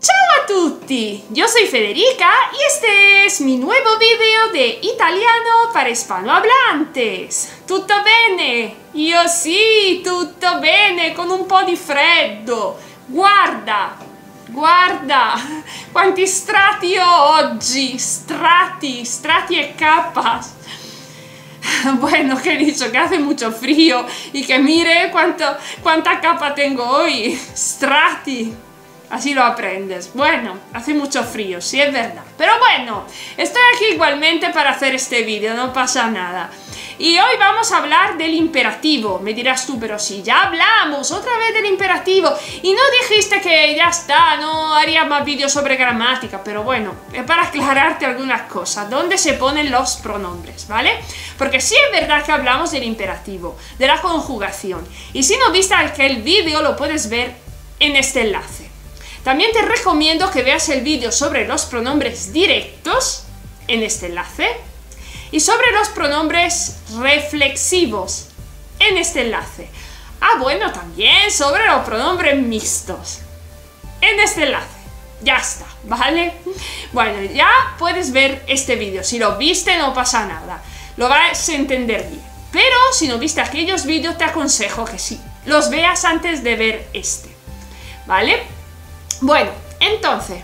Ciao a tutti! Yo soy Federica y este es mi nuevo video de italiano para hispanohablantes. Tutto bene? Io sì, tutto bene, con un po' di freddo. Guarda, guarda, quanti strati ho oggi, strati, strati e capas. Bueno, que he que hace mucho frío y que mire cuánto, cuánta capa tengo hoy. Strati. Así lo aprendes. Bueno, hace mucho frío, sí es verdad. Pero bueno, estoy aquí igualmente para hacer este vídeo, no pasa nada. Y hoy vamos a hablar del imperativo. Me dirás tú, pero si ya hablamos otra vez del imperativo y no dijiste que ya está, no haría más vídeos sobre gramática, pero bueno, es para aclararte algunas cosas. ¿Dónde se ponen los pronombres, vale? Porque sí es verdad que hablamos del imperativo, de la conjugación. Y si no viste aquel vídeo, lo puedes ver en este enlace. También te recomiendo que veas el vídeo sobre los pronombres directos en este enlace y sobre los pronombres reflexivos en este enlace. Ah, bueno, también sobre los pronombres mixtos en este enlace. Ya está, ¿vale? Bueno, ya puedes ver este vídeo. Si lo viste no pasa nada. Lo vas a entender bien. Pero si no viste aquellos vídeos te aconsejo que sí, los veas antes de ver este. ¿Vale? Bueno, entonces,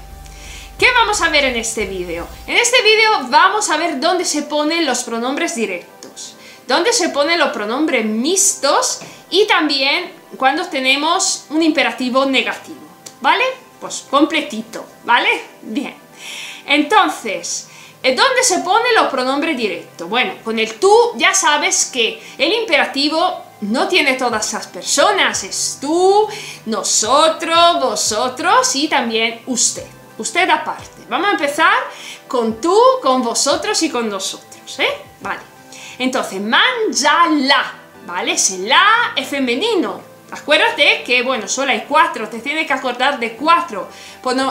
¿Qué vamos a ver en este vídeo? En este vídeo vamos a ver dónde se ponen los pronombres directos, dónde se ponen los pronombres mixtos y también cuando tenemos un imperativo negativo, ¿vale? Pues completito, ¿vale? Bien. Entonces, ¿dónde se ponen los pronombres directos? Bueno, con el tú ya sabes que el imperativo no tiene todas esas personas, es tú, nosotros, vosotros y también usted usted aparte. Vamos a empezar con tú, con vosotros y con nosotros, ¿eh? Vale. Entonces, manjala, ¿vale? Ese la es femenino. Acuérdate que, bueno, solo hay cuatro, te tienes que acordar de cuatro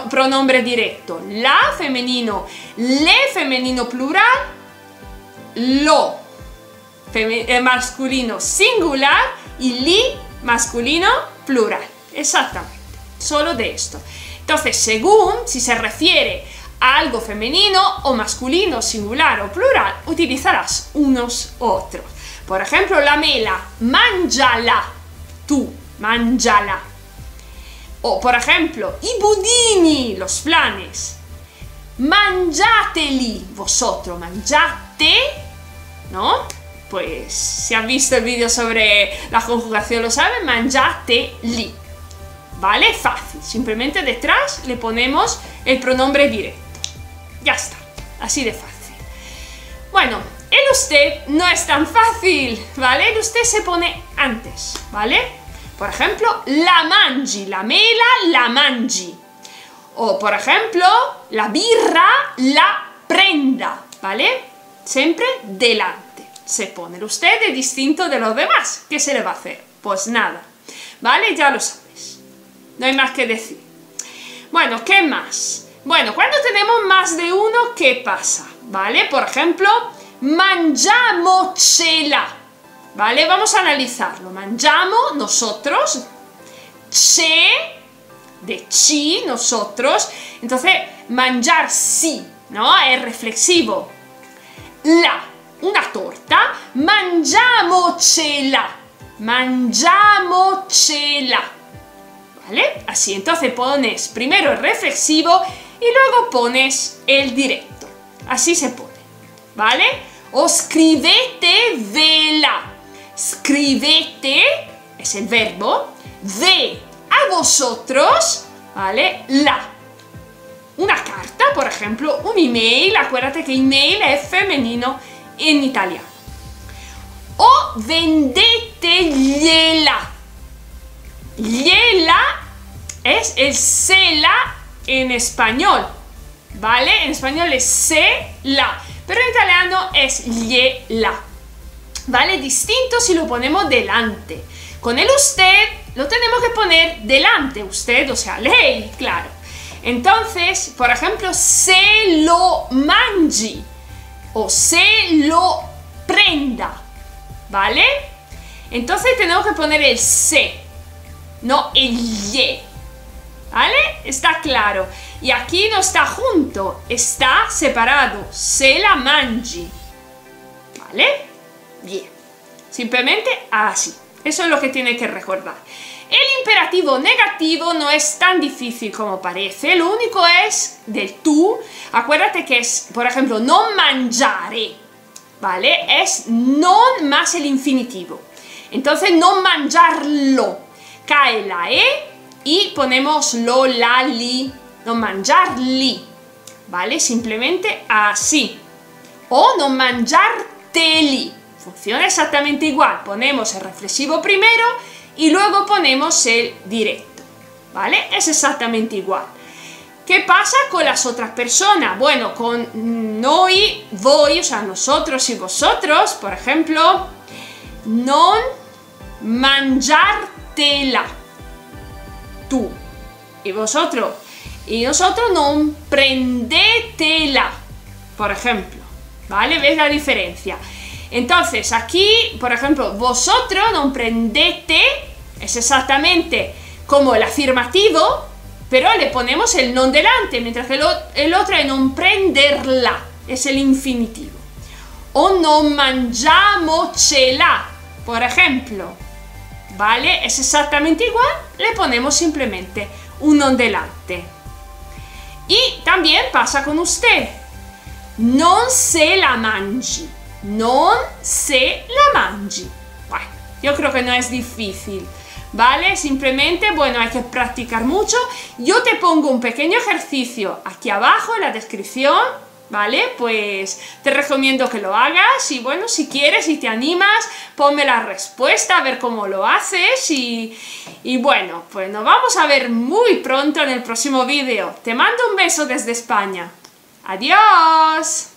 pronombres directos. La femenino, le femenino plural, lo eh, masculino singular y li masculino plural. Exactamente, solo de esto. Entonces, según si se refiere a algo femenino o masculino, singular o plural, utilizarás unos otros. Por ejemplo, la mela, mangiala, tú, mangiala. O, por ejemplo, i budini, los flanes. Mangiateli, vosotros, mangiate, ¿no? Pues si han visto el vídeo sobre la conjugación lo saben, mangiateli. ¿vale? Fácil, simplemente detrás le ponemos el pronombre directo. Ya está, así de fácil. Bueno, el usted no es tan fácil, ¿vale? El usted se pone antes, ¿vale? Por ejemplo, la mangi, la mela, la mangi. O, por ejemplo, la birra, la prenda, ¿vale? Siempre delante se pone. El usted es distinto de los demás. ¿Qué se le va a hacer? Pues nada, ¿vale? Ya lo sabes. No hay más que decir. Bueno, ¿qué más? Bueno, cuando tenemos más de uno, ¿qué pasa? ¿Vale? Por ejemplo, mangiamocela. ¿Vale? Vamos a analizarlo. Mangiamo, nosotros. Che, de chi, nosotros. Entonces, mangiar sí, ¿no? Es reflexivo. La, una torta. Mangiamocela. Mangiamocela. ¿vale? Así, entonces pones primero el reflexivo y luego pones el directo. Así se pone, ¿vale? O scrivete vela. Scrivete es el verbo. De a vosotros, ¿vale? La. Una carta, por ejemplo, un email. Acuérdate que email es femenino en italiano. O vendete gliela Gliela es el cela en español, ¿vale? En español es cela, pero en italiano es gliela, ¿vale? Distinto si lo ponemos delante. Con el usted lo tenemos que poner delante, usted, o sea, ley, claro. Entonces, por ejemplo, se lo mangi o se lo prenda, ¿vale? Entonces tenemos que poner el se no el ye. ¿Vale? Está claro. Y aquí no está junto, está separado. Se la mangi. ¿Vale? Bien. Simplemente así. Eso es lo que tiene que recordar. El imperativo negativo no es tan difícil como parece, lo único es del tú. Acuérdate que es, por ejemplo, non mangiare, ¿vale? Es non más el infinitivo. Entonces, non mangiarlo. Cae la E y ponemos lo, la, li. Non mangiarli, ¿vale? Simplemente así. O non mangiarteli. Funciona exactamente igual. Ponemos el reflexivo primero y luego ponemos el directo, ¿vale? Es exactamente igual. ¿Qué pasa con las otras personas? Bueno, con noi, voi, o sea, nosotros y vosotros, por ejemplo, non mangiartela, tú y vosotros, y nosotros non prendetela, por ejemplo, ¿vale? ¿Ves la diferencia? Entonces, aquí, por ejemplo, vosotros non prendete es exactamente como el afirmativo, pero le ponemos el non delante, mientras que el otro es non prenderla, es el infinitivo. O non mangiamocela, por ejemplo. ¿Vale? Es exactamente igual, le ponemos simplemente un non delante. Y también pasa con usted. Non se la mangi non se la mangi. Bueno, yo creo que no es difícil. ¿Vale? Simplemente, bueno, hay que practicar mucho. Yo te pongo un pequeño ejercicio aquí abajo en la descripción, ¿vale? Pues te recomiendo que lo hagas y bueno, si quieres y te animas, ponme la respuesta a ver cómo lo haces y, y bueno, pues nos vamos a ver muy pronto en el próximo vídeo. Te mando un beso desde España. ¡Adiós!